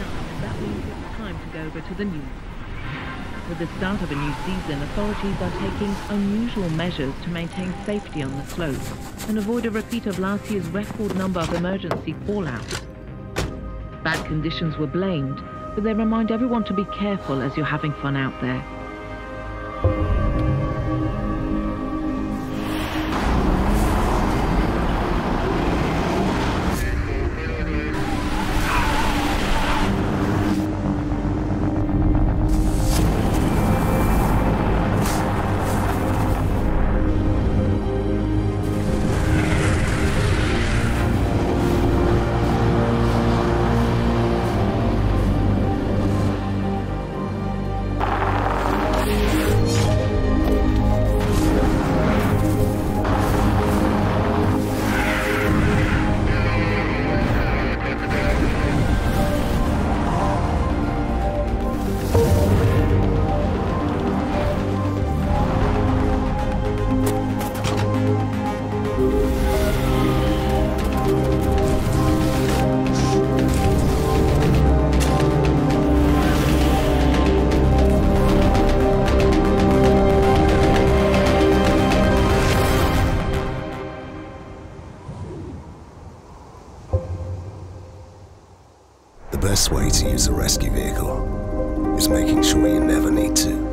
and that means it's time to go over to the news. With the start of a new season, authorities are taking unusual measures to maintain safety on the slopes and avoid a repeat of last year's record number of emergency fallouts. Bad conditions were blamed, but they remind everyone to be careful as you're having fun out there. Best way to use a rescue vehicle is making sure you never need to.